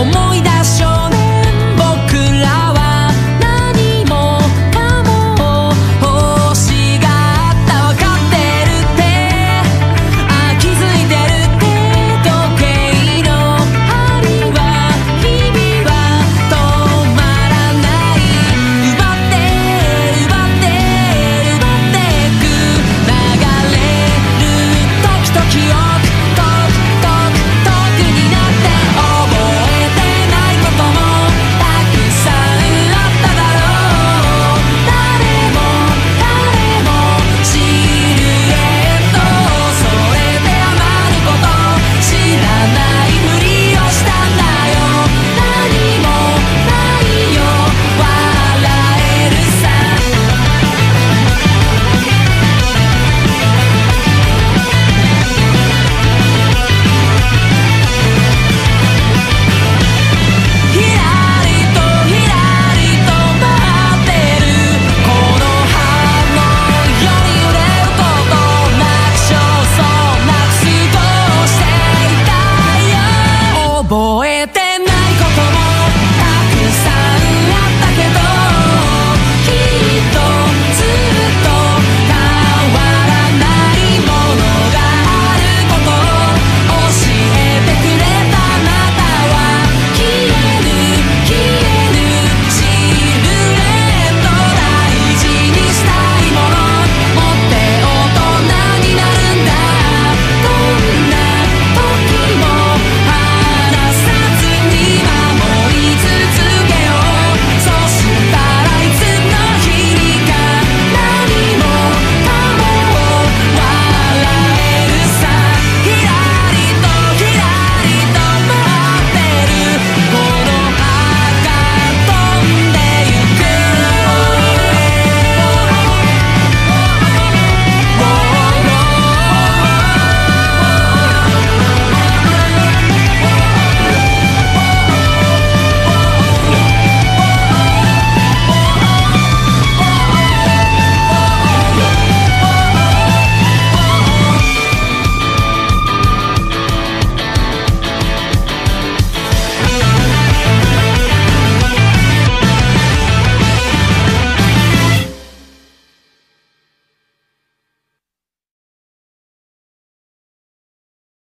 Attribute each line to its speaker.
Speaker 1: 思い出しょ